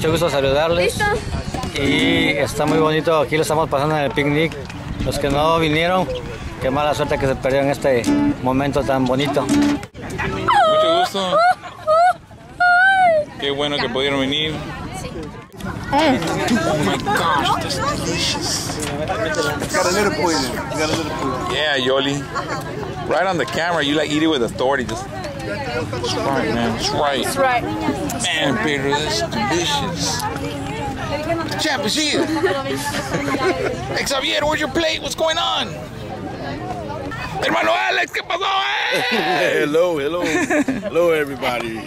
mucho gusto saludarles. Y está muy bonito, aquí lo estamos pasando en el picnic. Los que no vinieron, qué mala suerte que se perdieron este momento tan bonito. Mucho gusto. Qué bueno que pudieron venir. Oh my gosh, that's delicious. Yeah, Yoli. Right on the camera, you like eat it with authority. Just, that's right, man. That's right. That's right. Man, Pedro, that's delicious. Champ is here. Hey, Xavier, where's your plate? What's going on? Hermano Alex, ¿qué pasó, eh? hello, hello, hello, everybody.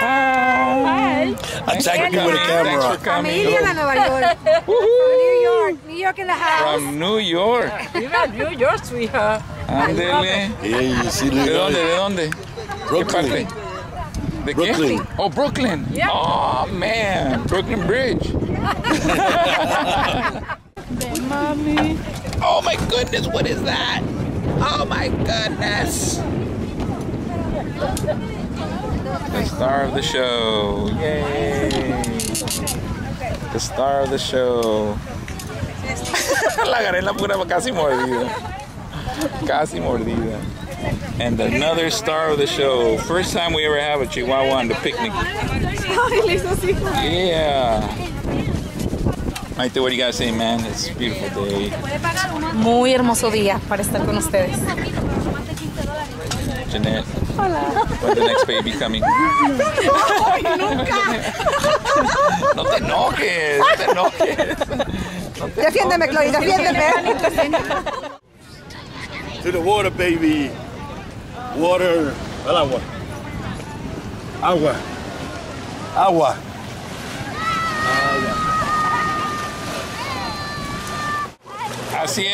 Hi. Attack me with a Thanks camera. for coming. Amelia, Nueva York. New York. New York in the house. From New York. Viva New York, sweetheart. Ándele. Yeah, you see ¿De the dónde? ¿De dónde? Brooklyn. parte? ¿De Brooklyn. Oh, Brooklyn. Yeah. Oh, man. Brooklyn Bridge. Oh, my goodness. What is that? Oh, my goodness. The star of the show. Yay. The star of the show. la agarré en la pura casi mordida. Casi mordida. And another star of the show. First time we ever have a Chihuahua on the picnic. Yeah. Maite, what do you guys say, man? It's a beautiful day. Muy hermoso día para estar con ustedes. Jeanette. Hola. When's the next baby coming? No te enojes, no te enojes. Defiéndeme, Chloe, defiéndeme. To the water, baby. Water. El agua. Agua. Agua. Así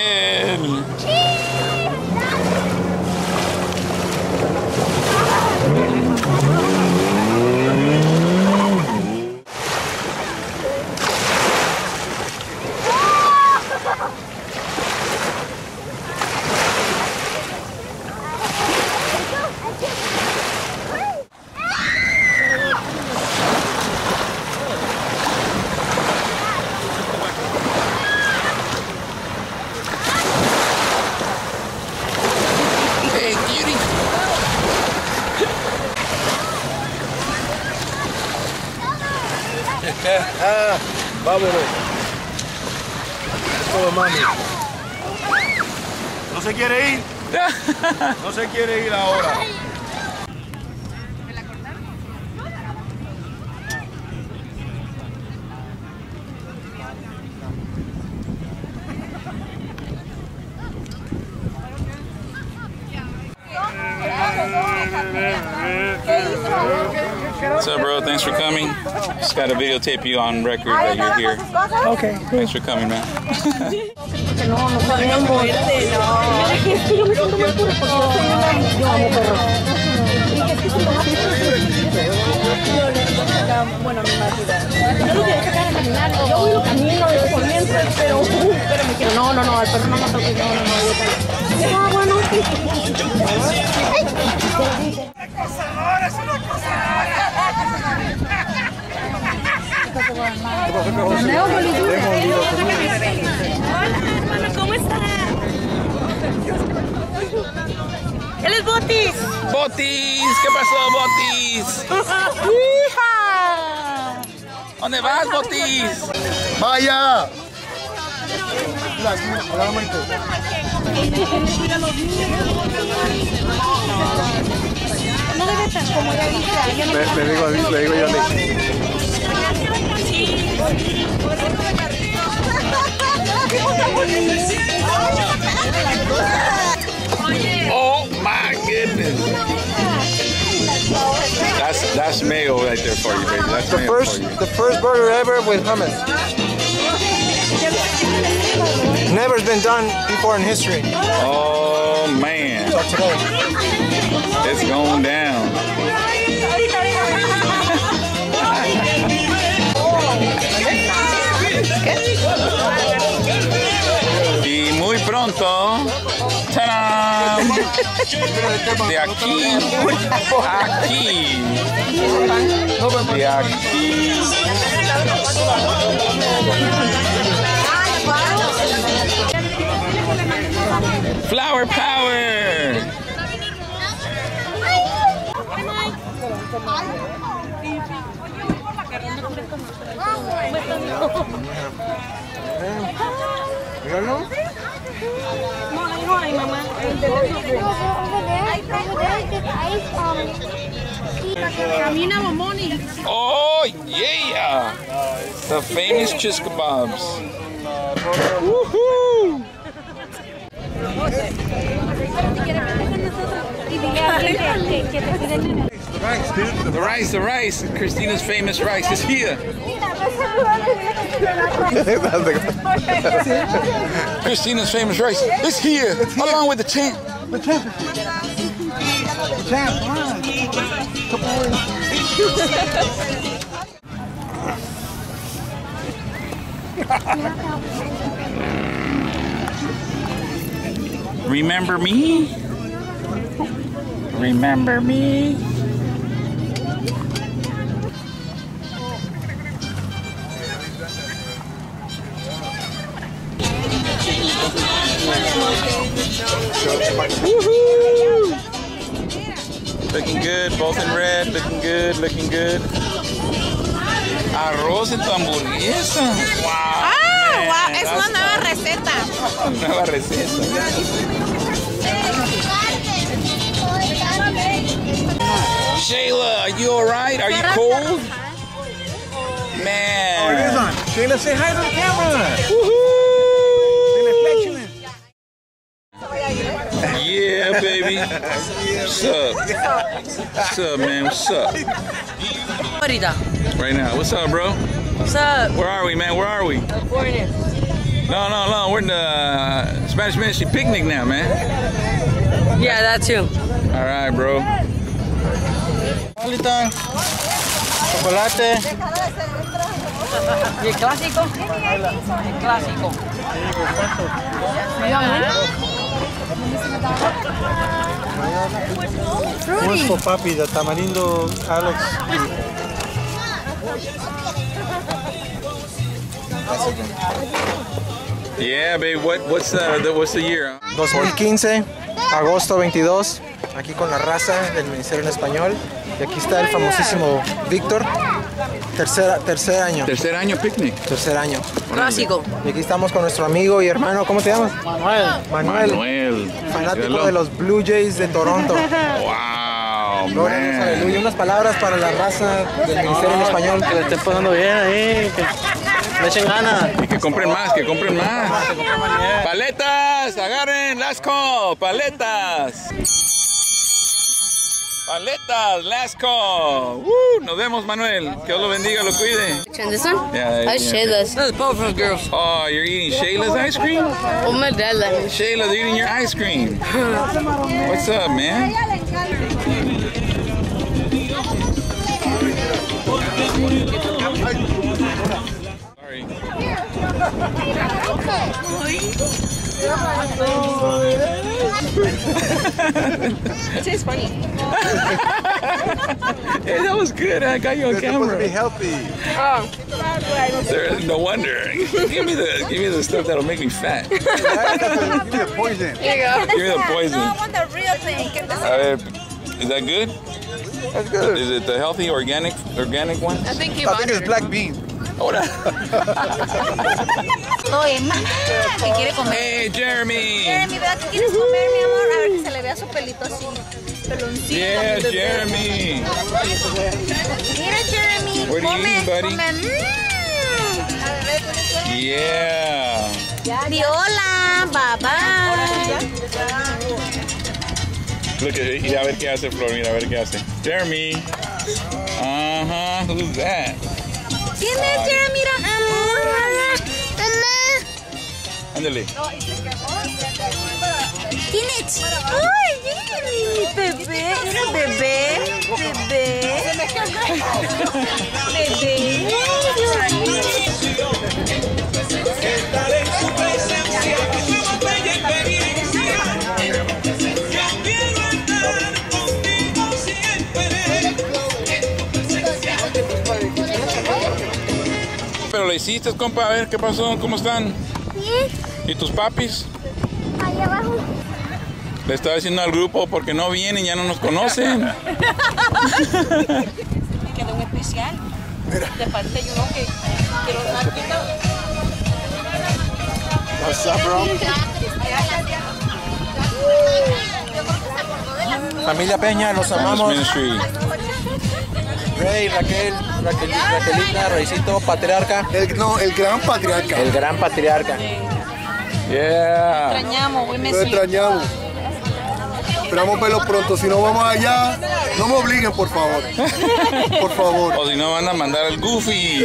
Ah, vámonos. Todo mami. ¿No se quiere ir? No se quiere ir ahora. What's up, bro? Thanks for coming. Just got to videotape you on record that you're here. Okay. Thanks for coming, man. No, no. No. Es que es que yo me siento muy pura porque yo soy una... Yo amo perros. Es que siento más Bueno, mi madre. Yo lo quiero sacar a caminar. Yo voy lo camino por mientras, pero... Pero me quiero... No, no, no, al perro no me toques. No, no, no. yo callo. Bueno. ¿Cómo está? Él es Botis. ¡Botis! ¿Qué pasó, Botis? ¡Hija! ¿Dónde vas, Botis? ¡Vaya! No debe estar como ya dice. Le, le digo, le digo yo. Le, Oh my goodness! That's that's mayo right there for you, baby. That's The mayo first, for you. the first burger ever with hummus. Never's been done before in history. Oh man, Today. It's going down. Y muy pronto, ¡tarán! de aquí aquí De aquí. Flower power. Camina Momoni. Oh yeah! The famous Chis kebabs. Woohoo! The rice, the rice. Christina's famous rice is here. Christina's famous rice is here, along with the champ. Remember me? Remember me? Woohoo! Looking good, both in red, looking good, looking good. Arroz tu hamburguesa. Wow. Ah, man, wow, es una nueva receta. una nueva receta. Shayla, are you alright? Are you cold? Man. Sheila, say hi to the camera. Yeah, baby. What's up? What's up, man? What's up? Ahorita. Right now. What's up, bro? What's up? Where are we, man? Where are we? California. No, no, no. We're in the uh, Spanish Ministry picnic now, man. Yeah, that too. All right, bro. Chocolate. Chocolate. ¿Y el clásico? El clásico. Pulso, papi, de tamarindo, Alex. Yeah, babe. What, what's the, the what's the year? 2015, agosto 22, aquí con la raza del Ministerio en Español. Y aquí está el famosísimo Víctor, tercer, tercer año, Tercer año picnic. tercer año. Clásico. Y aquí estamos con nuestro amigo y hermano, ¿cómo te llamas? Manuel. Manuel, Manuel. fanático de los Blue Jays de Toronto. Wow, Gloria a Dios, man. aleluya. Unas palabras para la raza del Ministerio en Español. Que le estén pasando bien ahí. Que le echen ganas. Y que compren más, que compren más. Paletas, agarren, last call, paletas. Paletas, last call. Woo, nos vemos, Manuel. Que Dios lo bendiga, lo cuide. And this one? Yeah, I yeah. this. That's both of girls. Oh, you're eating Shayla's ice cream? Oh, my dad let me. Shayla's eating your ice cream. What's up, man? Sorry. It tastes funny. Hey, that was good. I got you on camera. Be healthy. Oh. There, no wonder. give me the give me the stuff that'll make me fat. Give Give me the poison. Here you go. me the poison. No, I want the real thing. Get this. A is that good? That's good. Is it the healthy organic organic one? I think he I think it's black bean. Ahora. Oye, ma, que quiere comer. Hey, Jeremy. Jeremy, ¿verdad que quieres comer, mi amor? A ver que se le vea su pelito así. Peloncito. Yeah. Jeremy. Mira, Jeremy. What are you come, eating, buddy? Come. Mm. Yeah. Di hola, bye bye. Look at it. Y a ver qué hace Flor. Mira, a ver qué hace. Jeremy. Uh huh. Who's that? ¿Quién es Jeremy? Mira, amor. Mamá. Ándale. ¿Quién es? Ay, Jeremy, bebé. Mira, bebé. Bebé. Bebé. Hiciste, compa? A ver, ¿qué pasó? ¿Cómo están? Bien, ¿Y tus papis? ahí abajo. Le estaba diciendo al grupo porque no vienen, ya no nos conocen. Me quedó un especial. De parte de uno que quiero dar What's up, bro? Familia Peña, los amamos. Rey, Raquel, Raquel Raquelita, Reycito, Patriarca. El, no, el gran patriarca. El gran patriarca. Yeah. Extrañamos, we miss Lo extrañamos. Esperamos verlo pronto. Si no vamos allá, no me obliguen, por favor. Por favor. O si no, van a mandar al Goofy.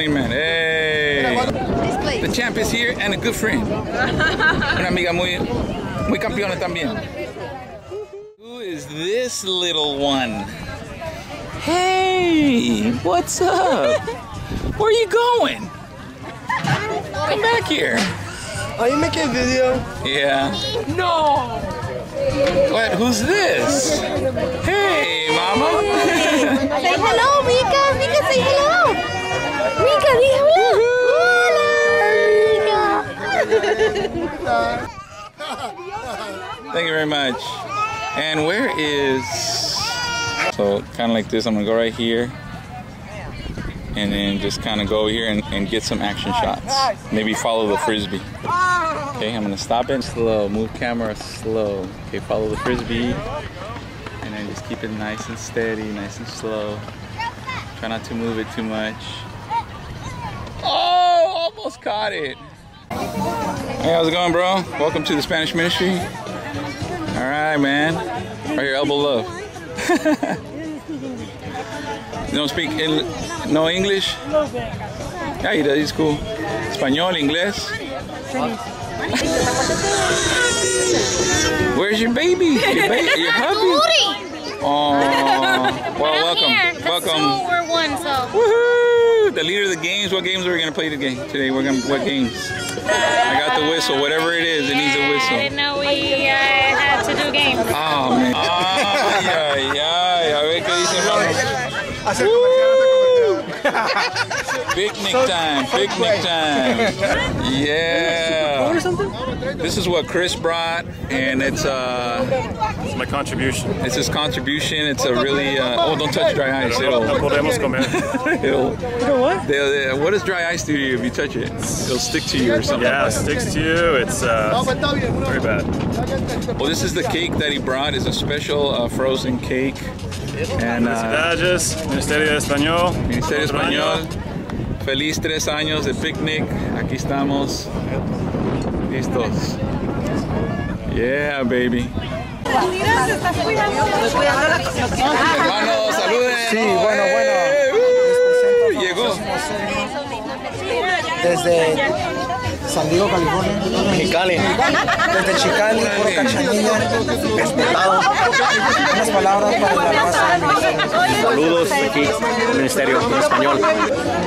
Running Man. Hey. The champ is here and a good friend. Una amiga muy, muy campeona también. Who is this little one? Hey, what's up? Where are you going? Come back here. Are you making a video? Yeah. No. What? Who's this? Hey, mama. Say hello, Mika. Thank you very much. And where is? So kind of like this. I'm gonna go right here, and then just kind of go here and, and get some action shots. Maybe follow the frisbee. Okay, I'm gonna stop it slow. Move camera slow. Okay, follow the frisbee, and then just keep it nice and steady, nice and slow. Try not to move it too much. Oh, almost caught it. Hey, how's it going, bro? Welcome to the Spanish Ministry. All right, man. Right here, elbow love. you don't speak in, no English? Yeah, he does. He's cool. Español, inglés. Where's your baby? Your, ba- your hubby? Oh, well, welcome, welcome. we're one, so. Woohoo! The leader of the games. What games are we gonna play today? Today we're gonna what games? I got the whistle. Whatever it is, it needs a whistle. I didn't know we uh, had to do games. Oh man. Ay, ay, ay. A ver qué dicen vamos. Hacer Picnic time, picnic time. Yeah. This is what Chris brought, and it's uh, It's my contribution. it's his contribution. It's a really uh, oh, don't touch dry ice. It'll, No podemos comer. it'll, what? what does dry ice do to you if you touch it? It'll stick to you or something. Yeah, it sticks to you. It's uh, very bad. Well, this is the cake that he brought. It's a special uh, frozen cake, and uh, Ministerio de Español. Ministerio año. Español. Feliz tres años de picnic. Aquí estamos. Listos. Yeah, baby. Hermanos, saluden. Sí, bueno, bueno. Uh, llegó. Desde San Diego, California. Mexicali. Desde Chicali, puro cachanilla. Respetado. Unas palabras para la raza. Saludos aquí Ministerio en Español.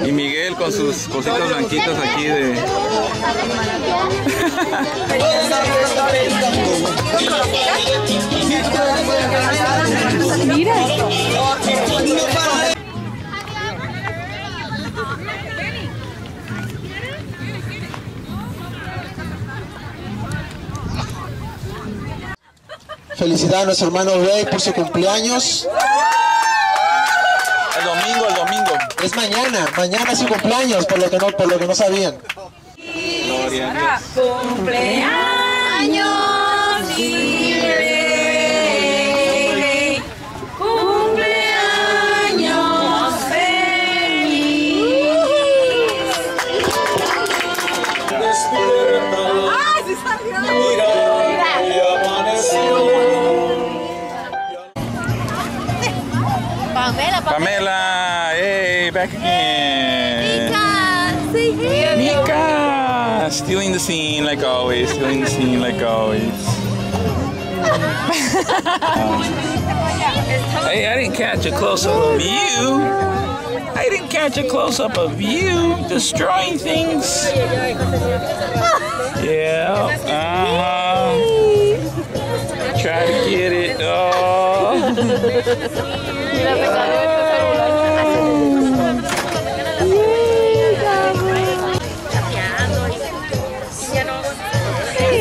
Y Miguel con sus cositas blanquitas aquí de. Felicidad a nuestro hermano Ray por su cumpleaños. El domingo, el domingo. Es mañana, mañana es su cumpleaños, por lo que no, por lo que no sabían. Gloria a Dios. Cumpleaños, Pamela, Pamela, hey, back again. Say hey. Mika, stealing the scene like always, stealing the scene like always. hey, I didn't catch a close up of you. I didn't catch a close up of you destroying things. Yeah, uh-huh. Try to get it. Oh.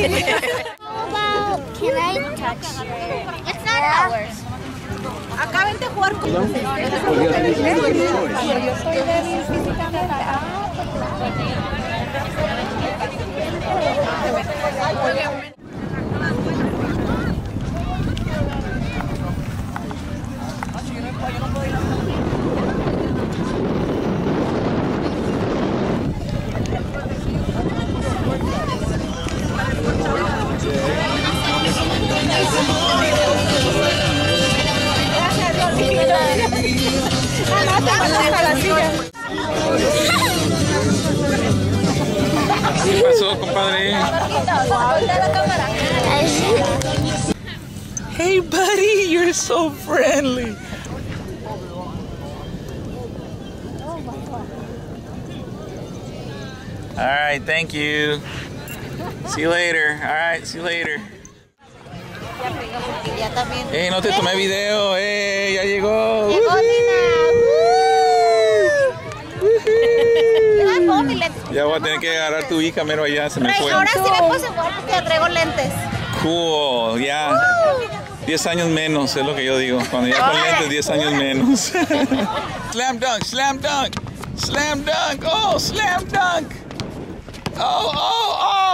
How about jugar con ¿Qué pasó, compadre? Hey, buddy, you're so friendly. All right, thank you. See you later. All right, see you later. Ya también. No te tomé video. Hey, ya llegó. Llegó lentes. Ya voy a tener que agarrar tu hija, mero allá, se me fue. Ahora sí me puse igual porque traigo lentes. Cool, ya. 10 años menos, es lo que yo digo. Cuando ya con lentes, 10 años menos. slam dunk, slam dunk, slam dunk, oh, slam dunk. Oh, oh, oh.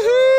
Woohoo!